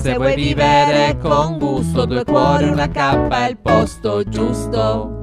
Se vuoi vivere con gusto, due cuori, una cappa è il posto giusto.